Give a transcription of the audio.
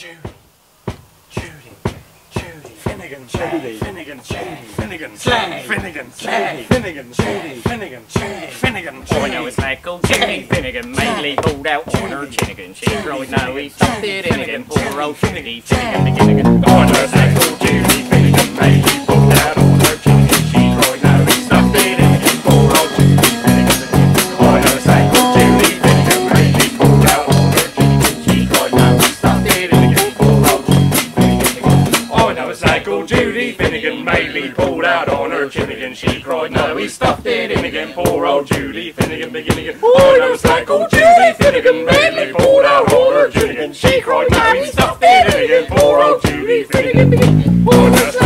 Judy, Judy, Judy, Finnegan, Judy, Finnegan, Judy, Finnegan, Slag. Finnegan, Slag. Finnegan, Judy, Finnegan, Judy, Finnegan, Oh, I know like old Judy Finnegan, mainly pulled out on her chinnigan. She cried, no, he stuffed it in again. Poor old Judy Finnegan, beginning. Oh, I know like old Judy I know it's like old Judy Finnegan, mainly pulled out on her chinnigan. She cried, no, he stuffed it in again. Poor old Judy Finnegan, beginning again. Oh, it's like Judy Finnegan, mainly pulled out on her chinnigan. She cried, no, he stuffed it in again. Poor old Judy Finnegan, beginning oh,